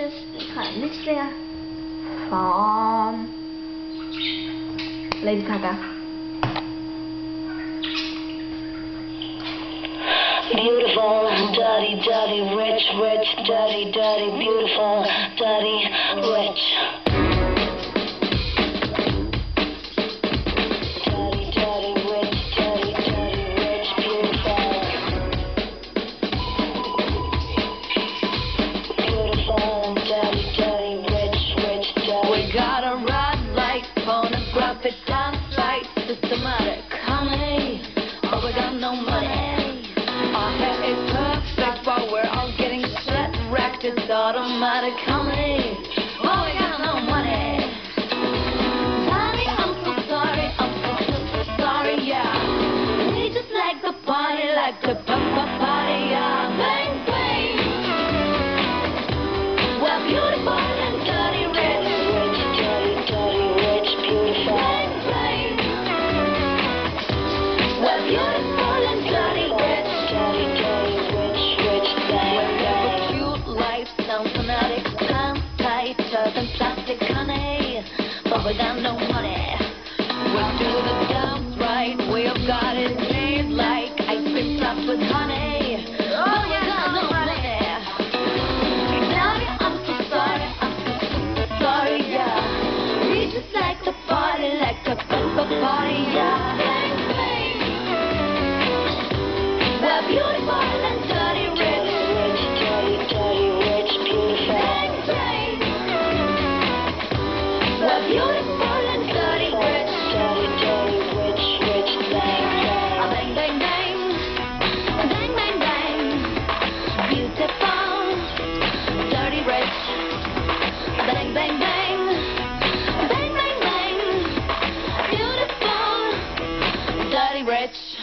Riches kind of mixture from Lady Gaga. Beautiful, dirty, dirty, rich, rich, dirty, dirty, beautiful, dirty, rich. Got no money. Our hair is we're all getting sweat wrecked. It's automatic honey. But oh, we got no money. Honey, I'm so sorry, I'm so, so, so sorry, yeah. We just like the party, like the. Fanatic, tighter than plastic honey, but we no money. We'll do the dance right, we've got it made like ice cream topped with honey. Oh, yeah, I'm so sorry, I'm so sorry, yeah we got no money. Daddy, rich.